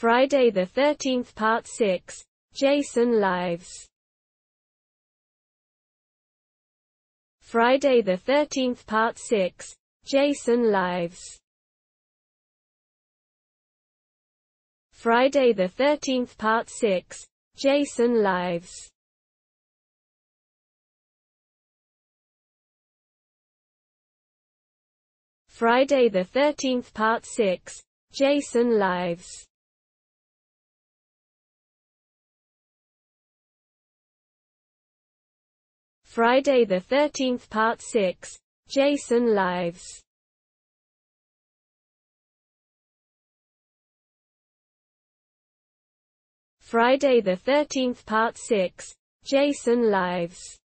Friday the 13th Part 6, Jason Lives. Friday the 13th Part 6, Jason Lives. Friday the 13th Part 6, Jason Lives. Friday the 13th Part 6, Jason Lives. Friday the 13th Part 6, Jason Lives. Friday the 13th Part 6, Jason Lives.